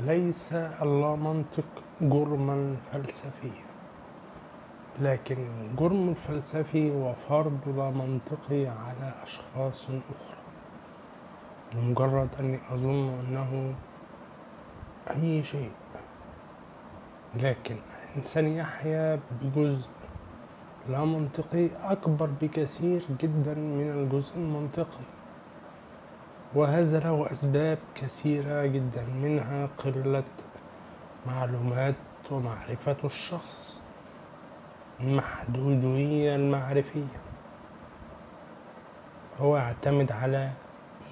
ليس اللامنطق جرما فلسفيا لكن الجرم الفلسفي هو فرض لا منطقي على أشخاص أخرى. لمجرد أني أظن أنه أي شيء. لكن الإنسان يحيا بجزء لا منطقي أكبر بكثير جدا من الجزء المنطقي. وهذا له أسباب كثيرة جدا منها قلة معلومات ومعرفة الشخص المحدودية المعرفية هو يعتمد على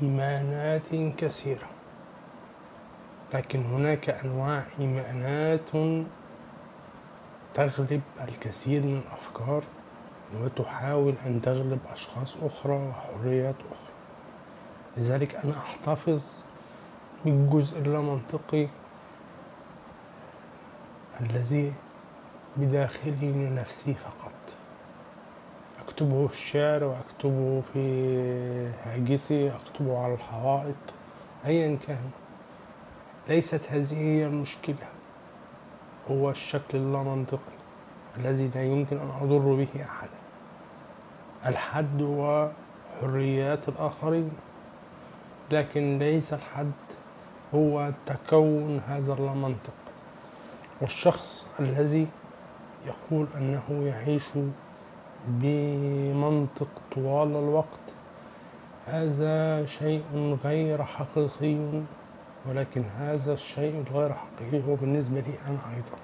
إيمانات كثيرة لكن هناك أنواع إيمانات تغلب الكثير من الأفكار وتحاول أن تغلب أشخاص أخرى وحريات أخرى. لذلك أنا أحتفظ بالجزء اللامنطقي الذي بداخلي لنفسي فقط. أكتبه في الشعر وأكتبه في هاجسي أكتبه على الحوائط أيا كان. ليست هذه هي المشكلة. هو الشكل اللامنطقي الذي لا يمكن أن أضر به أحدا. الحد هو حريات الآخرين. لكن ليس الحد هو تكون هذا اللامنطق والشخص الذي يقول أنه يعيش بمنطق طوال الوقت هذا شيء غير حقيقي ولكن هذا الشيء الغير حقيقي هو بالنسبة لي أنا أيضا.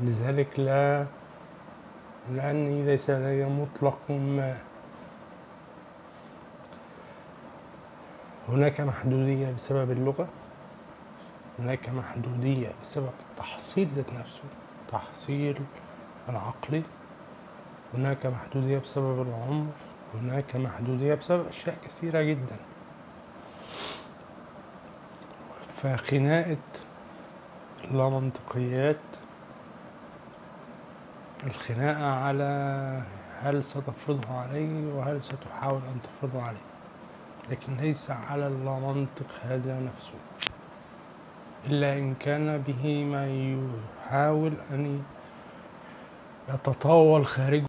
لذلك لا لأني ليس لدي مطلق ما. هناك محدودية بسبب اللغة. هناك محدودية بسبب التحصيل ذات نفسه تحصيل العقلي هناك محدودية بسبب العمر. هناك محدودية بسبب أشياء كثيرة جدا. فخناقة اللامنطقيات الخناقة على هل ستفرضه علي وهل ستحاول أن تفرضه علي. لكن ليس على اللامنطق هذا نفسه إلا إن كان به ما يحاول أن يتطاول خارجه.